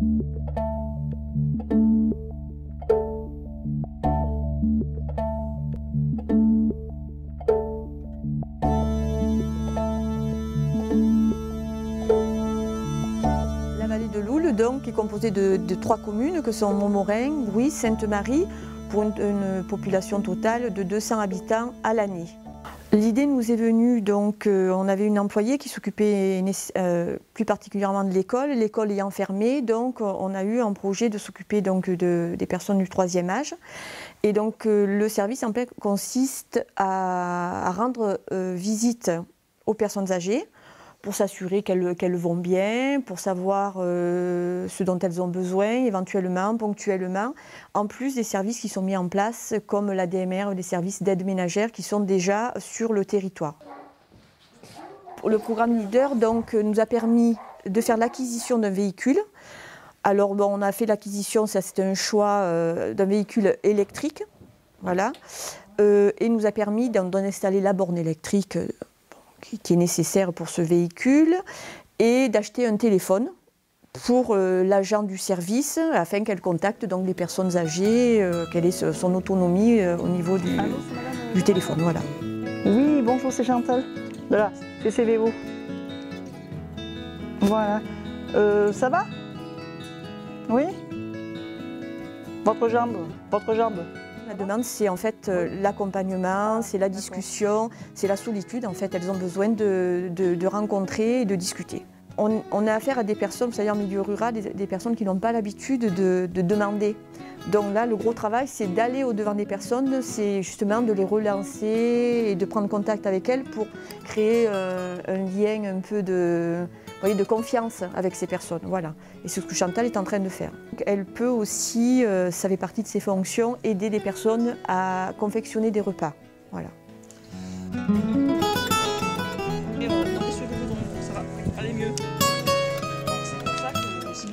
La vallée de Loul est composée de, trois communes que sont Montmorin, Brouy, Sainte-Marie, pour une, une population totale de 200 habitants à l'année. L'idée nous est venue, donc euh, on avait une employée qui s'occupait euh, plus particulièrement de l'école, l'école ayant fermé, donc on a eu un projet de s'occuper donc de, des personnes du troisième âge. Et donc euh, le service en fait consiste à, rendre euh, visite aux personnes âgées, pour s'assurer qu'elles vont bien, pour savoir euh, ce dont elles ont besoin éventuellement, ponctuellement, en plus des services qui sont mis en place comme la DMR, des services d'aide ménagère qui sont déjà sur le territoire. Le programme Leader donc, nous a permis de faire l'acquisition d'un véhicule. Alors on a fait l'acquisition, ça c'était un choix euh, d'un véhicule électrique, voilà, euh, et nous a permis d'installer la borne électrique qui est nécessaire pour ce véhicule et d'acheter un téléphone pour euh, l'agent du service afin qu'elle contacte donc les personnes âgées, euh, quelle est son autonomie euh, au niveau du, du téléphone. Voilà. Oui, bonjour, c'est Chantal. De là, c'est CVO. Voilà. Ça va? Oui? Votre jambe Votre jambe La demande, c'est en fait euh, l'accompagnement, c'est la discussion, c'est la solitude. En fait, elles ont besoin de, de- de rencontrer et de discuter. On, a affaire à des personnes, c'est-à-dire en milieu rural, des, personnes qui n'ont pas l'habitude de, de demander. Donc là, le gros travail, c'est d'aller au-devant des personnes, c'est justement de les relancer et de prendre contact avec elles pour créer euh, un lien un peu de, de confiance avec ces personnes. Voilà. Et c'est ce que Chantal est en train de faire. Elle peut aussi, euh, ça fait partie de ses fonctions, aider des personnes à confectionner des repas. Voilà.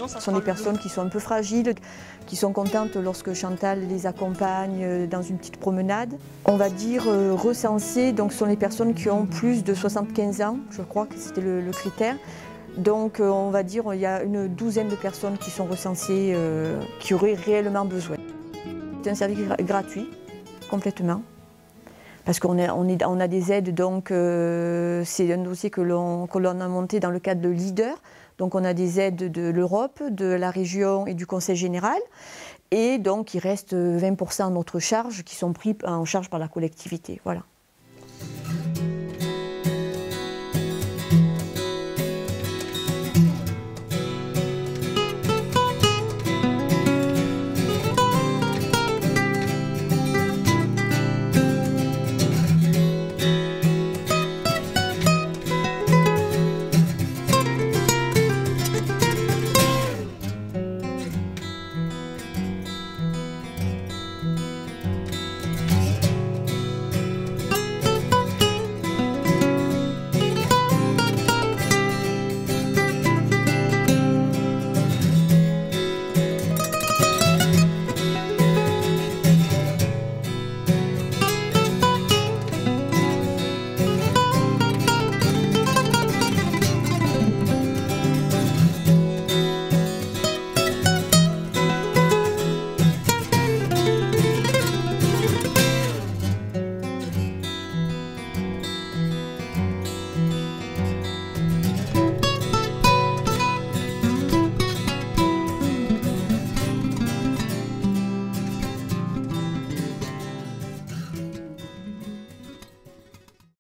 Ce sont des personnes qui sont un peu fragiles, qui sont contentes lorsque Chantal les accompagne euh, dans une petite promenade. On va dire euh, recensées, donc ce sont les personnes qui ont plus de 75 ans, je crois que c'était le, le critère. Donc euh, on va dire il y a une douzaine de personnes qui sont recensées, euh, qui auraient réellement besoin. C'est un service gra- gratuit, complètement. Parce qu'on a des aides, donc euh, c'est un dossier que l'on a monté dans le cadre de Leader. Donc on a des aides de l'Europe, de la région et du Conseil général. Et donc il reste 20% à notre charge qui sont pris en charge par la collectivité. Voilà.